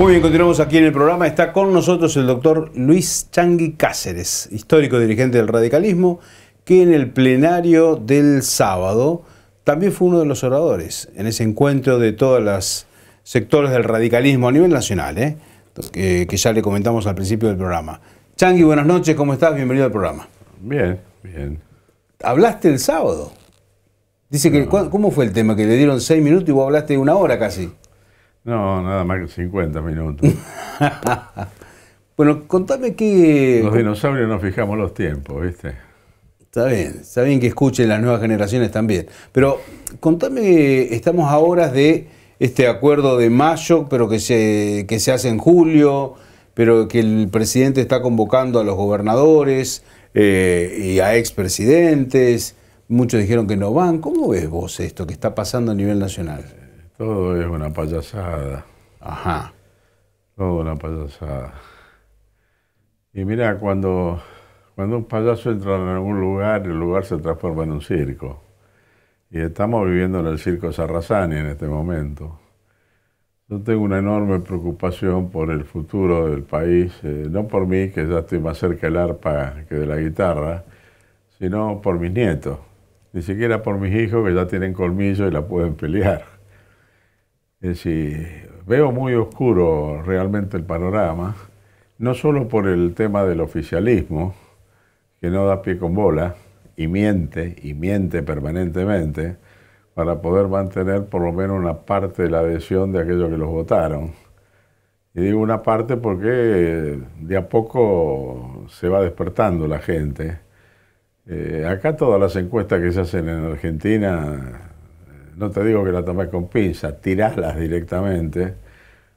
Muy bien, continuamos aquí en el programa. Está con nosotros el doctor Luis Changui Cáceres, histórico dirigente del radicalismo, que en el plenario del sábado también fue uno de los oradores en ese encuentro de todos los sectores del radicalismo a nivel nacional, ¿eh? que, que ya le comentamos al principio del programa. Changui, buenas noches, ¿cómo estás? Bienvenido al programa. Bien, bien. ¿Hablaste el sábado? Dice que, ¿cu- ¿cómo fue el tema? Que le dieron seis minutos y vos hablaste una hora casi. No, nada más que 50 minutos. Bueno, contame qué... Los dinosaurios no fijamos los tiempos, ¿viste? Está bien, está bien que escuchen las nuevas generaciones también. Pero contame, estamos a horas de este acuerdo de mayo, pero que se, que se hace en julio, pero que el presidente está convocando a los gobernadores eh, y a expresidentes. Muchos dijeron que no van. ¿Cómo ves vos esto que está pasando a nivel nacional? Todo es una payasada. Ajá. Todo una payasada. Y mira, cuando, cuando un payaso entra en algún lugar, el lugar se transforma en un circo. Y estamos viviendo en el circo Sarrazani en este momento. Yo tengo una enorme preocupación por el futuro del país, eh, no por mí, que ya estoy más cerca del arpa que de la guitarra, sino por mis nietos. Ni siquiera por mis hijos que ya tienen colmillo y la pueden pelear. Es decir, veo muy oscuro realmente el panorama, no solo por el tema del oficialismo, que no da pie con bola y miente y miente permanentemente para poder mantener por lo menos una parte de la adhesión de aquellos que los votaron. Y digo una parte porque de a poco se va despertando la gente. Eh, acá todas las encuestas que se hacen en Argentina, no te digo que la tomes con pinza, tiralas directamente,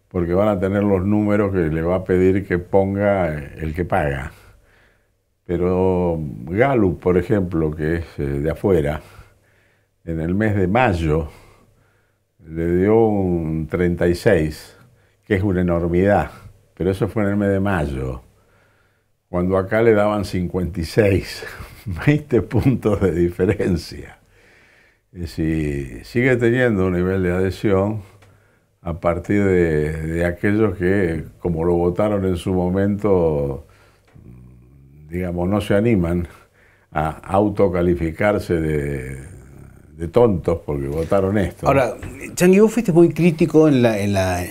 porque van a tener los números que le va a pedir que ponga el que paga. Pero Gallup, por ejemplo, que es eh, de afuera, en el mes de mayo le dio un 36, que es una enormidad, pero eso fue en el mes de mayo, cuando acá le daban 56, 20 puntos de diferencia. Es decir, sigue teniendo un nivel de adhesión a partir de, aquellos que, como lo votaron en su momento, digamos, no se animan a autocalificarse de, tontos porque votaron esto. Ahora, Changui, vos fuiste muy crítico en la, en la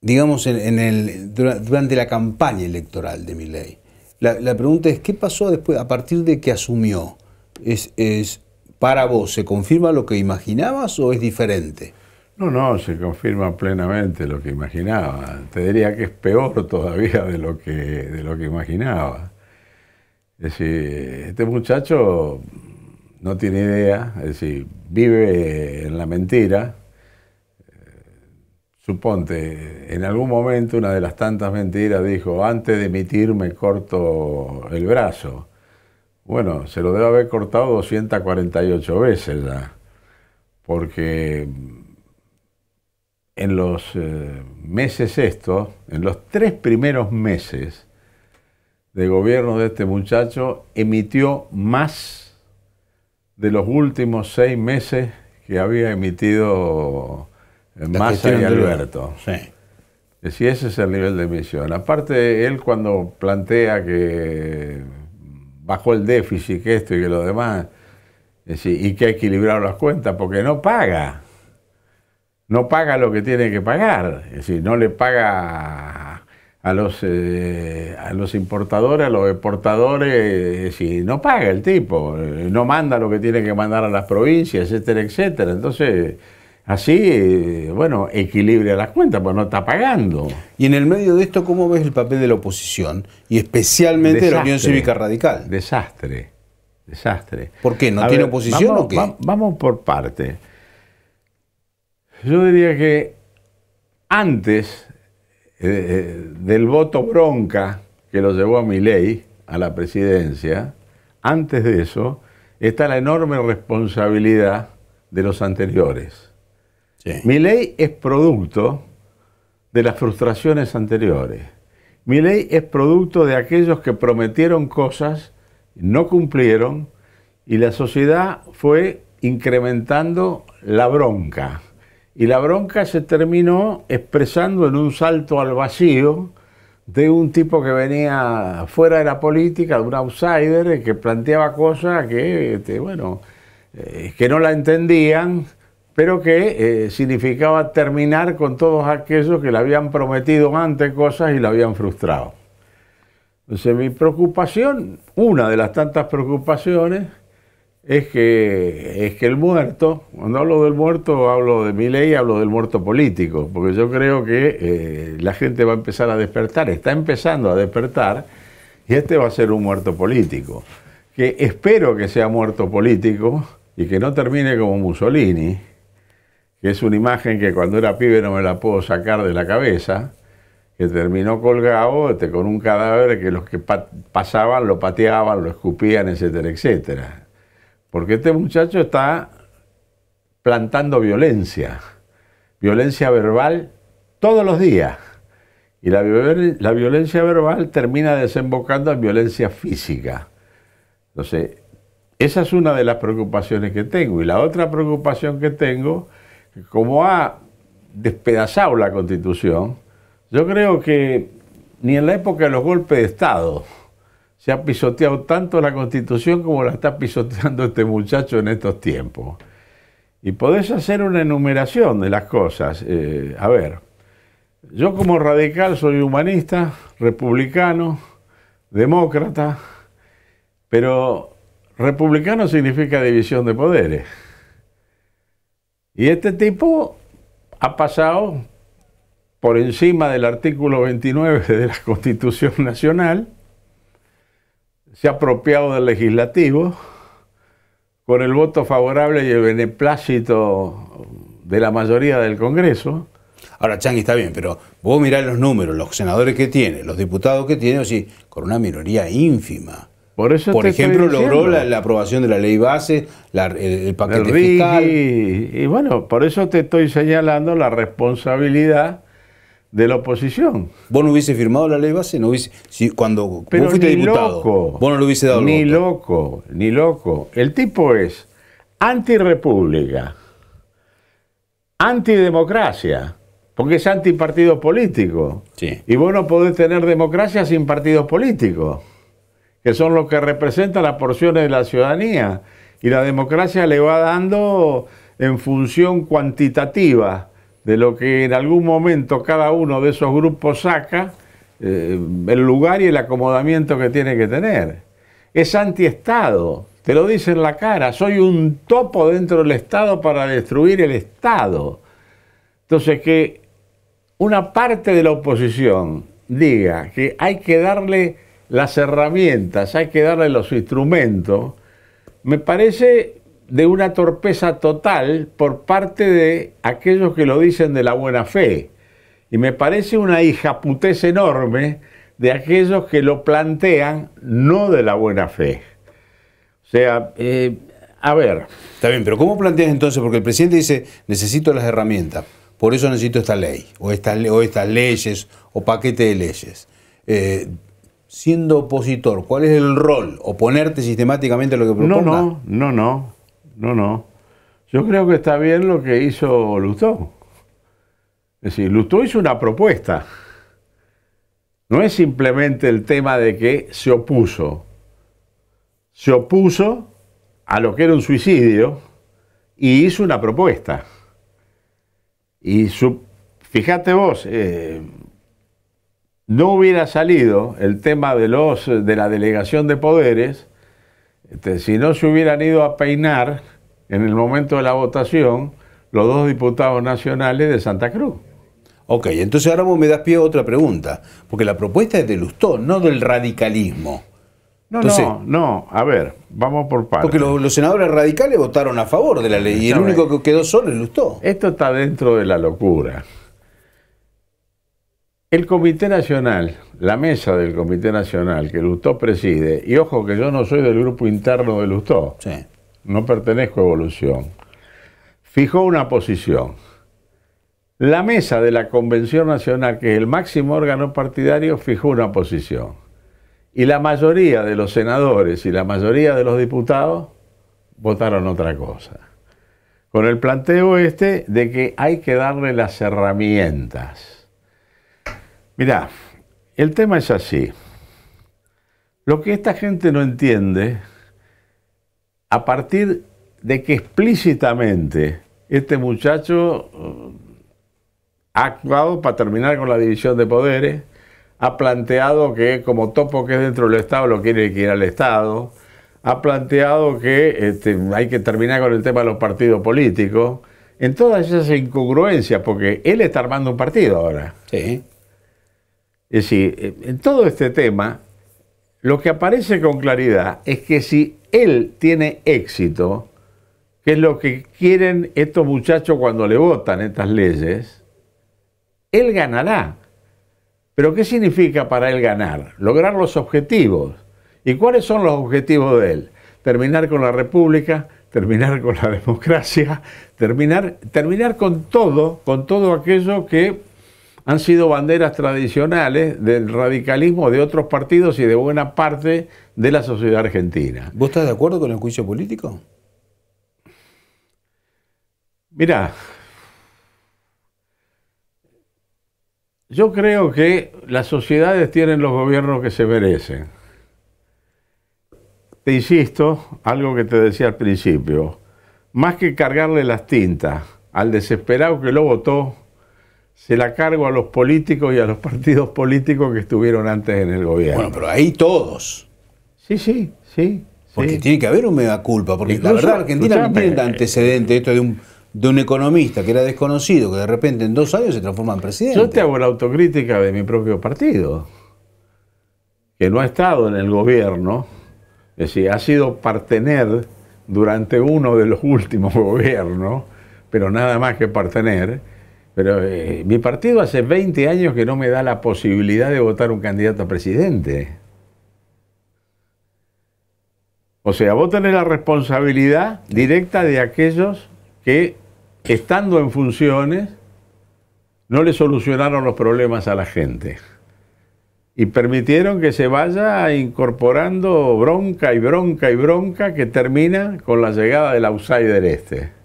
digamos, en, en el, dura- durante la campaña electoral de Milei. La, la pregunta es, ¿qué pasó después, a partir de que asumió? ¿Es, es para vos, se confirma lo que imaginabas o es diferente? No, no, se confirma plenamente lo que imaginaba. Te diría que es peor todavía de lo que, de lo que imaginaba. Es decir, este muchacho no tiene idea, es decir, vive en la mentira. Eh, Suponte, en algún momento una de las tantas mentiras dijo, antes de emitir me corto el brazo. Bueno, se lo debe haber cortado 248 veces ya, porque en los eh, meses estos, en los tres primeros meses de gobierno de este muchacho, emitió más de los últimos seis meses que había emitido eh, La Massa y. Alberto. Sí. Es decir, ese es el nivel de emisión. Aparte, él cuando plantea que bajó el déficit, que esto y que lo demás, y que ha equilibrado las cuentas, porque no paga. No paga lo que tiene que pagar. Es no le paga a los, eh, a los importadores, a los exportadores, es no paga el tipo, no manda lo que tiene que mandar a las provincias, etcétera, etcétera. Entonces, así, eh, bueno, equilibra las cuentas, pues no está pagando. Y en el medio de esto, ¿cómo ves el papel de la oposición y especialmente de la Unión. Cívica Radical? Desastre, desastre. ¿Por qué? ¿No A tiene ver, oposición vamos, o qué? va- vamos por parte. Yo diría que antes eh, eh, del voto bronca que lo llevó a Milei a la presidencia, antes de eso está la enorme responsabilidad de los anteriores. Mi ley es producto de las frustraciones anteriores. Mi ley es producto de aquellos que prometieron cosas, no cumplieron, y la sociedad fue incrementando la bronca. y la bronca se terminó expresando en un salto al vacío de un tipo que venía fuera de la política, de un outsider, que planteaba cosas que, este, bueno, eh, que no la entendían, pero que eh, significaba terminar con todos aquellos que le habían prometido antes cosas y la habían frustrado. Entonces mi preocupación, una de las tantas preocupaciones, es que, es que el muerto, cuando hablo del muerto, hablo de mi ley, hablo del muerto político, porque yo creo que eh, la gente va a empezar a despertar, está empezando a despertar, y este va a ser un muerto político, que espero que sea muerto político y que no termine como Mussolini, que es una imagen que cuando era pibe no me la puedo sacar de la cabeza, que terminó colgado este, con un cadáver que los que pasaban lo pateaban, lo escupían, etcétera, etcétera. Porque este muchacho está plantando violencia, violencia verbal todos los días. Y la, la, violencia verbal termina desembocando en violencia física. Entonces, esa es una de las preocupaciones que tengo. Y la otra preocupación que tengo, como ha despedazado la Constitución, yo creo que ni en la época de los golpes de Estado, se ha pisoteado tanto la constitución como la está pisoteando este muchacho en estos tiempos. Y podés hacer una enumeración de las cosas. Eh, a ver, yo como radical soy humanista, republicano, demócrata, pero republicano significa división de poderes. Y este tipo ha pasado por encima del artículo 29 de la Constitución Nacional se ha apropiado del legislativo con el voto favorable y el beneplácito de la mayoría del Congreso. Ahora, Changi, está bien, pero vos mirás los números, los senadores que tiene, los diputados que tiene, o sí, con una minoría ínfima. Por, eso Por ejemplo, logró la, aprobación de la ley base, el, paquete fiscal. y bueno, por eso te estoy señalando la responsabilidad de la oposición. ¿Vos no hubiese firmado la ley base? No hubiese, si, cuando vos fuiste diputado, loco, vos no lo hubiese dado Ni loco, ni loco. El tipo es antirrepública, antidemocracia, porque es antipartido político. Sí. Y vos no podés tener democracia sin partidos políticos, que son los que representan las porciones de la ciudadanía. Y la democracia le va dando en función cuantitativa de lo que en algún momento cada uno de esos grupos saca, eh, el lugar y el acomodamiento que tiene que tener. Es antiestado, te lo dice en la cara, soy un topo dentro del Estado para destruir el Estado. Entonces que una parte de la oposición diga que hay que darle las herramientas, hay que darle los instrumentos, me parece de una torpeza total por parte de aquellos que lo dicen de la buena fe. Y me parece una hijaputez enorme de aquellos que lo plantean no de la buena fe. O sea, eh, a ver. Está bien, pero ¿cómo planteas entonces? Porque el presidente dice, necesito las herramientas, por eso necesito esta ley, o, esta, o estas leyes, o paquete de leyes. Eh, siendo opositor, ¿cuál es el rol? ¿Oponerte sistemáticamente a lo que proponga? No, no, no, no. No, no. Yo creo que está bien lo que hizo Lustó. Es decir, Lustó hizo una propuesta. No es simplemente el tema de que se opuso. Se opuso a lo que era un suicidio y hizo una propuesta. Y su, fíjate vos, eh, no hubiera salido el tema de, los, de la delegación de poderes este, si no se hubieran ido a peinar en el momento de la votación los dos diputados nacionales de Santa Cruz. Ok, entonces ahora vos me das pie a otra pregunta, porque la propuesta es de Lustó, no del radicalismo. No, no, no, a ver, vamos por partes. Porque los, senadores radicales votaron a favor de la ley y el único que quedó solo es Lustó. Esto está dentro de la locura. El Comité Nacional, la mesa del Comité Nacional que Lustó preside, y ojo que yo no soy del grupo interno de Lustó, no pertenezco a Evolución, fijó una posición. La mesa de la Convención Nacional, que es el máximo órgano partidario, fijó una posición. Y la mayoría de los senadores y la mayoría de los diputados votaron otra cosa. con el planteo este de que hay que darle las herramientas. Mirá, el tema es así. Lo que esta gente no entiende, a partir de que explícitamente este muchacho uh, ha actuado para terminar con la división de poderes, ha planteado que como topo que es dentro del Estado lo quiere ir al Estado, ha planteado que este, hay que terminar con el tema de los partidos políticos, en todas esas incongruencias, porque él está armando un partido ahora. Sí. Es decir, en todo este tema, lo que aparece con claridad es que si él tiene éxito, que es lo que quieren estos muchachos cuando le votan estas leyes, él ganará. Pero ¿qué significa para él ganar? Lograr los objetivos. ¿Y cuáles son los objetivos de él? Terminar con la República, terminar con la democracia, terminar, terminar con todo, con todo aquello que han sido banderas tradicionales del radicalismo de otros partidos y de buena parte de la sociedad argentina. ¿Vos estás de acuerdo con el juicio político? Mira, yo creo que las sociedades tienen los gobiernos que se merecen te insisto, algo que te decía al principio, más que cargarle las tintas al desesperado que lo votó, se la cargo a los políticos y a los partidos políticos que estuvieron antes en el gobierno. Bueno, pero ahí todos. Sí, sí, sí. Porque tiene que haber un mega culpa, porque la verdad Argentina no tiene antecedente esto de un, de un economista que era desconocido, que de repente en dos años se transforma en presidente. Yo te hago la autocrítica de mi propio partido, que no ha estado en el gobierno, es decir, ha sido partener durante uno de los últimos gobiernos, pero nada más que partener. Pero eh, mi partido hace 20 años que no me da la posibilidad de votar un candidato a presidente. O sea, vos tenés la responsabilidad directa de aquellos que, estando en funciones, no le solucionaron los problemas a la gente y permitieron que se vaya incorporando bronca y bronca y bronca que termina con la llegada del outsider este.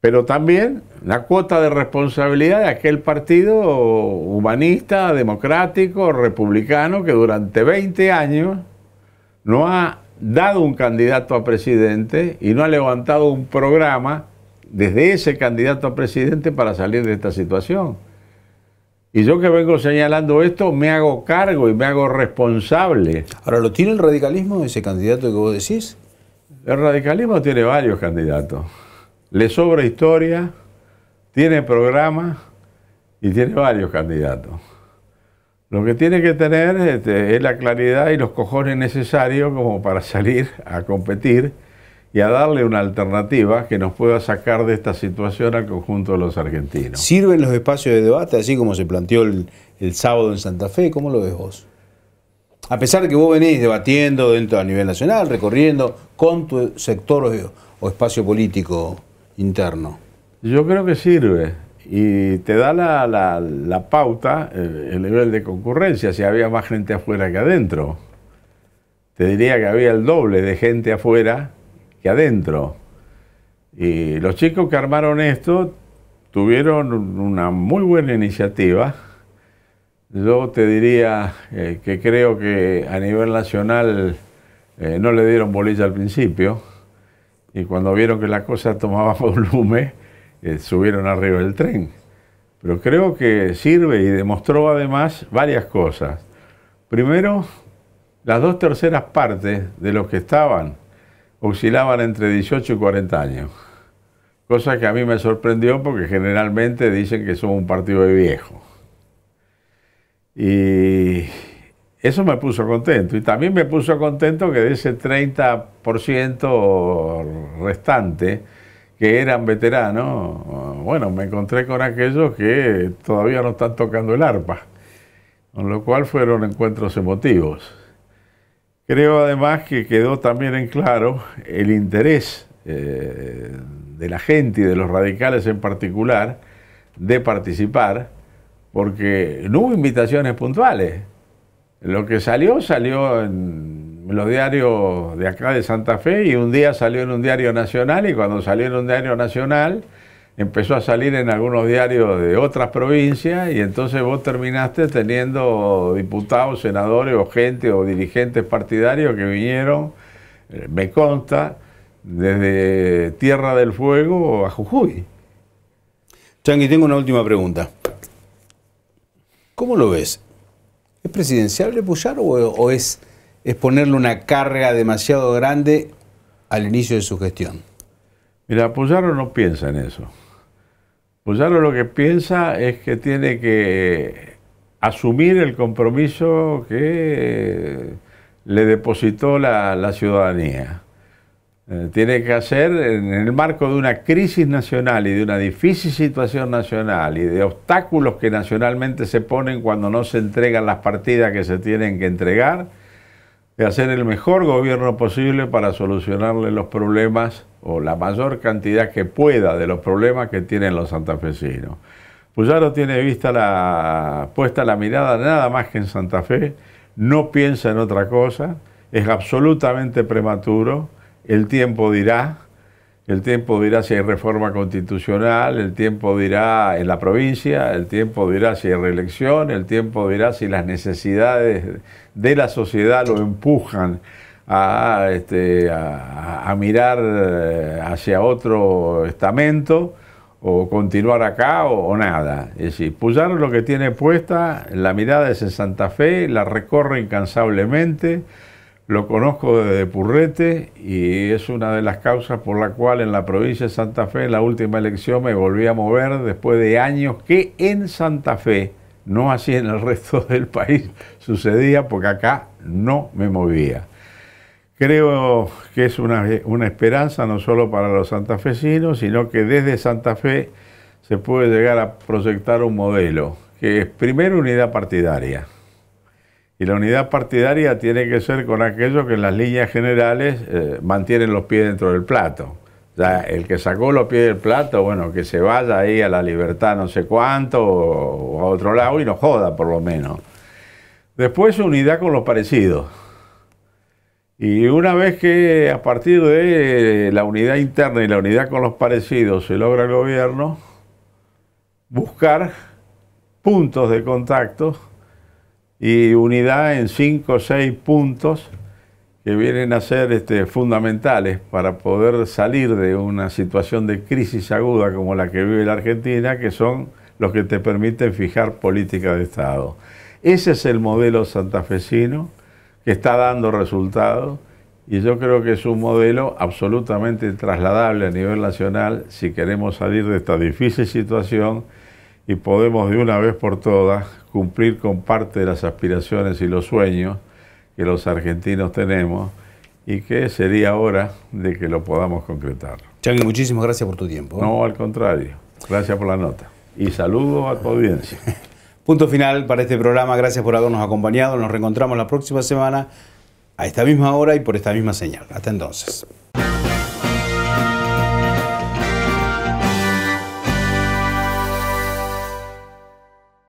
Pero también la cuota de responsabilidad de aquel partido humanista, democrático, republicano, que durante 20 años no ha dado un candidato a presidente y no ha levantado un programa desde ese candidato a presidente para salir de esta situación. Y yo que vengo señalando esto, me hago cargo y me hago responsable. Ahora, ¿lo tiene el radicalismo, ese candidato que vos decís? El radicalismo tiene varios candidatos. Le sobra historia, tiene programa y tiene varios candidatos. Lo que tiene que tener este, es la claridad y los cojones necesarios como para salir a competir y a darle una alternativa que nos pueda sacar de esta situación al conjunto de los argentinos. ¿Sirven los espacios de debate así como se planteó el, sábado en Santa Fe? ¿Cómo lo ves vos? A pesar de que vos venís debatiendo dentro a nivel nacional, recorriendo con tu sector o, espacio político interno. Yo creo que sirve y te da la, pauta, el, el, nivel de concurrencia, si había más gente afuera que adentro. Te diría que había el doble de gente afuera que adentro. Y los chicos que armaron esto tuvieron una muy buena iniciativa. Yo te diría eh, que creo que a nivel nacional eh, no le dieron bolilla al principio y cuando vieron que la cosa tomaba volumen, eh, subieron arriba del tren. Pero creo que sirve y demostró además varias cosas. Primero, las dos terceras partes de los que estaban oscilaban entre 18 y 40 años. Cosa que a mí me sorprendió porque generalmente dicen que somos un partido de viejos. Y eso me puso contento. Y también me puso contento que de ese 30% restante, que eran veteranos, bueno, me encontré con aquellos que todavía no están tocando el arpa. Con lo cual fueron encuentros emotivos. Creo además que quedó también en claro el interés eh, de la gente y de los radicales en particular de participar, porque no hubo invitaciones puntuales. Lo que salió, salió en los diarios de acá de Santa Fe y un día salió en un diario nacional y cuando salió en un diario nacional empezó a salir en algunos diarios de otras provincias y entonces vos terminaste teniendo diputados, senadores o gente o dirigentes partidarios que vinieron, eh, me consta, desde Tierra del Fuego a Jujuy. Chanqui, tengo una última pregunta. ¿Cómo lo ves? ¿Es presidenciable Puyar o, es, es ponerle una carga demasiado grande al inicio de su gestión? Mira, Puyaro no piensa en eso. Puyaro lo que piensa es que tiene que asumir el compromiso que le depositó la ciudadanía. Eh, tiene que hacer en el marco de una crisis nacional y de una difícil situación nacional y de obstáculos que nacionalmente se ponen cuando no se entregan las partidas que se tienen que entregar, de hacer el mejor gobierno posible para solucionarle los problemas o la mayor cantidad que pueda de los problemas que tienen los santafesinos. no tiene vista puesta la mirada nada más que en Santa Fe, no piensa en otra cosa, es absolutamente prematuro el tiempo dirá, el tiempo dirá si hay reforma constitucional, el tiempo dirá en la provincia, el tiempo dirá si hay reelección, el tiempo dirá si las necesidades de la sociedad lo empujan a, este, mirar eh, hacia otro estamento o continuar acá o, nada. Es decir, Puyaro lo que tiene puesta, la mirada es en Santa Fe, la recorre incansablemente, lo conozco desde Purrete y es una de las causas por la cual en la provincia de Santa Fe en la última elección me volví a mover después de años que en Santa Fe, no así en el resto del país, sucedía porque acá no me movía. Creo que es una, una esperanza no solo para los santafesinos, sino que desde Santa Fe se puede llegar a proyectar un modelo, que es primero unidad partidaria y la unidad partidaria tiene que ser con aquello que en las líneas generales eh, mantienen los pies dentro del plato. O sea, el que sacó los pies del plato, bueno, que se vaya ahí a la libertad no sé cuánto o, a otro lado y no joda por lo menos. Después unidad con los parecidos. Y una vez que a partir de la unidad interna y la unidad con los parecidos se logra el gobierno, buscar puntos de contacto y unidad en cinco o seis puntos que vienen a ser este, fundamentales para poder salir de una situación de crisis aguda como la que vive la Argentina, que son los que te permiten fijar política de Estado. Ese es el modelo santafesino que está dando resultados y yo creo que es un modelo absolutamente trasladable a nivel nacional si queremos salir de esta difícil situación y podemos de una vez por todas cumplir con parte de las aspiraciones y los sueños que los argentinos tenemos y que sería hora de que lo podamos concretar. Changui, muchísimas gracias por tu tiempo. No, al contrario. Gracias por la nota. Y saludo a tu audiencia. Punto final para este programa. Gracias por habernos acompañado. Nos reencontramos la próxima semana a esta misma hora y por esta misma señal. Hasta entonces.